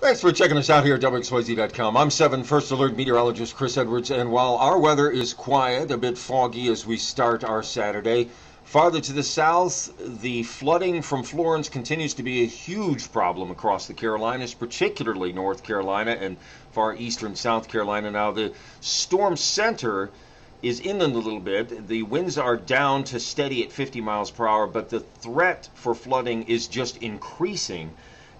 Thanks for checking us out here at WXYZ.com. I'm 7 First Alert meteorologist Chris Edwards, and while our weather is quiet, a bit foggy as we start our Saturday, farther to the south, the flooding from Florence continues to be a huge problem across the Carolinas, particularly North Carolina and far eastern South Carolina. Now, the storm center is inland a little bit. The winds are down to steady at 50 miles per hour, but the threat for flooding is just increasing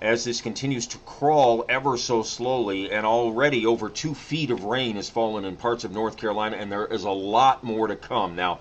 as this continues to crawl ever so slowly, and already over two feet of rain has fallen in parts of North Carolina, and there is a lot more to come. Now,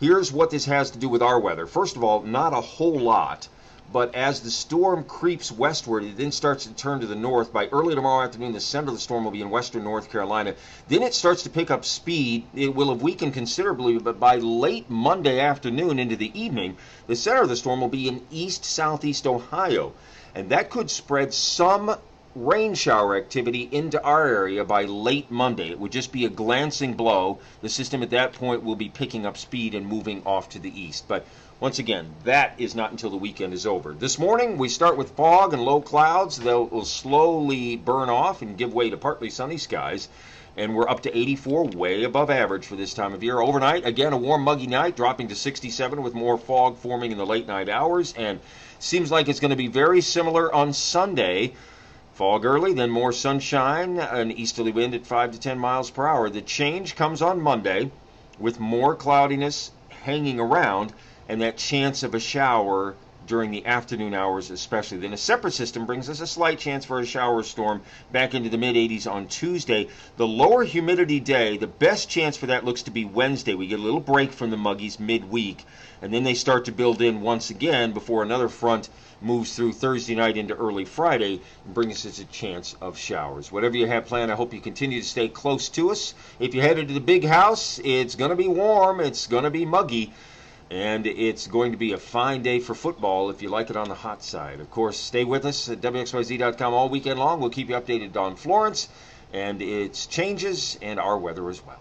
here's what this has to do with our weather. First of all, not a whole lot. But as the storm creeps westward, it then starts to turn to the north. By early tomorrow afternoon, the center of the storm will be in western North Carolina. Then it starts to pick up speed. It will have weakened considerably, but by late Monday afternoon into the evening, the center of the storm will be in east southeast Ohio and that could spread some rain shower activity into our area by late Monday. It would just be a glancing blow. The system at that point will be picking up speed and moving off to the east. But once again, that is not until the weekend is over. This morning, we start with fog and low clouds. They'll slowly burn off and give way to partly sunny skies. And we're up to 84, way above average for this time of year. Overnight, again, a warm, muggy night, dropping to 67 with more fog forming in the late night hours. And Seems like it's going to be very similar on Sunday. Fog early, then more sunshine, an easterly wind at 5 to 10 miles per hour. The change comes on Monday with more cloudiness hanging around and that chance of a shower during the afternoon hours especially. Then a separate system brings us a slight chance for a shower storm back into the mid 80s on Tuesday. The lower humidity day, the best chance for that looks to be Wednesday. We get a little break from the muggies midweek, and then they start to build in once again before another front moves through Thursday night into early Friday and brings us a chance of showers. Whatever you have planned, I hope you continue to stay close to us. If you're headed to the big house, it's going to be warm, it's going to be muggy. And it's going to be a fine day for football if you like it on the hot side. Of course, stay with us at WXYZ.com all weekend long. We'll keep you updated on Florence and its changes and our weather as well.